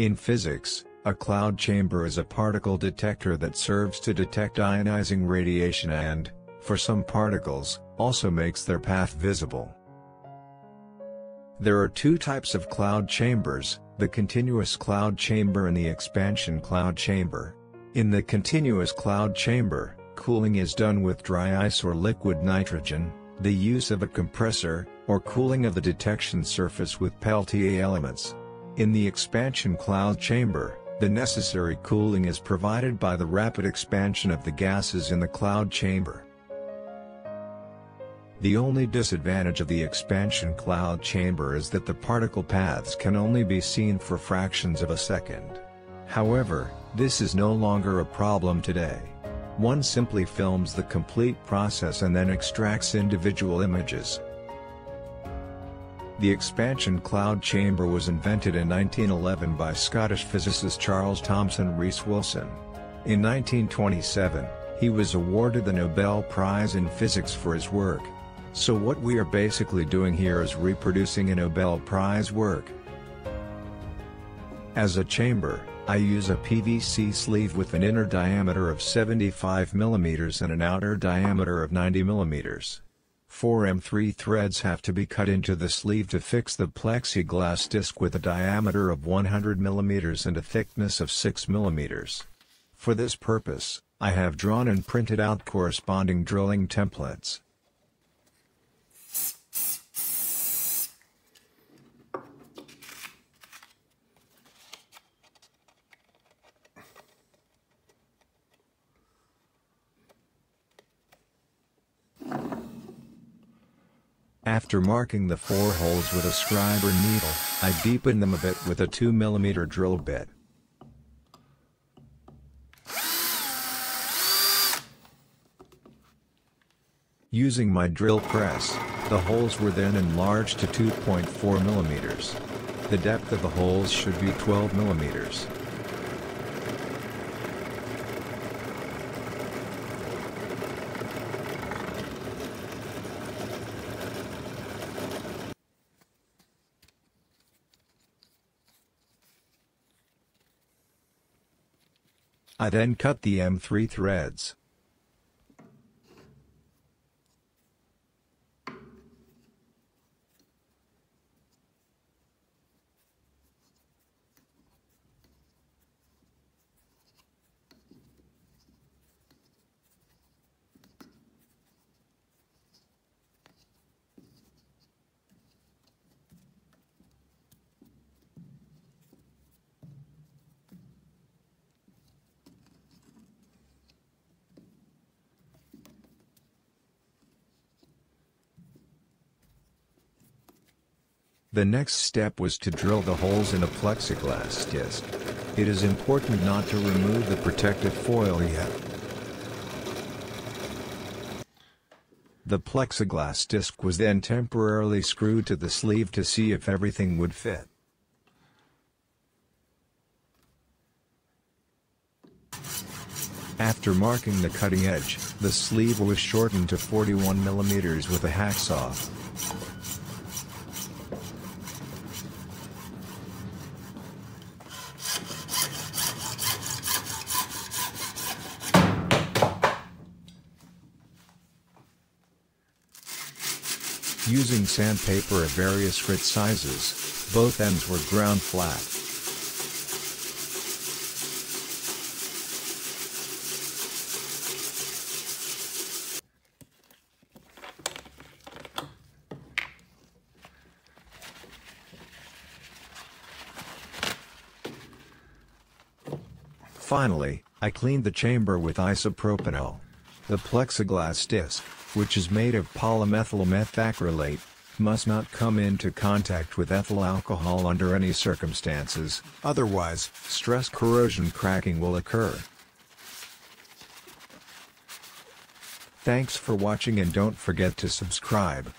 In physics, a cloud chamber is a particle detector that serves to detect ionizing radiation and, for some particles, also makes their path visible. There are two types of cloud chambers, the continuous cloud chamber and the expansion cloud chamber. In the continuous cloud chamber, cooling is done with dry ice or liquid nitrogen, the use of a compressor, or cooling of the detection surface with Peltier elements. In the expansion cloud chamber, the necessary cooling is provided by the rapid expansion of the gases in the cloud chamber. The only disadvantage of the expansion cloud chamber is that the particle paths can only be seen for fractions of a second. However, this is no longer a problem today. One simply films the complete process and then extracts individual images. The expansion cloud chamber was invented in 1911 by Scottish physicist Charles Thomson Rees Wilson. In 1927, he was awarded the Nobel Prize in Physics for his work. So what we are basically doing here is reproducing a Nobel Prize work. As a chamber, I use a PVC sleeve with an inner diameter of 75 mm and an outer diameter of 90 mm. Four M3 threads have to be cut into the sleeve to fix the plexiglass disc with a diameter of 100 mm and a thickness of 6 mm. For this purpose, I have drawn and printed out corresponding drilling templates. After marking the four holes with a scriber needle, I deepen them a bit with a 2mm drill bit. Using my drill press, the holes were then enlarged to 2.4 mm. The depth of the holes should be 12 mm. I then cut the M3 threads. The next step was to drill the holes in a plexiglass disc. It is important not to remove the protective foil yet. The plexiglass disc was then temporarily screwed to the sleeve to see if everything would fit. After marking the cutting edge, the sleeve was shortened to 41 mm with a hacksaw. Using sandpaper of various grit sizes, both ends were ground flat. Finally, I cleaned the chamber with isopropanol. The plexiglass disc, which is made of polymethyl methacrylate, must not come into contact with ethyl alcohol under any circumstances, otherwise, stress corrosion cracking will occur. Thanks for watching and don't forget to subscribe.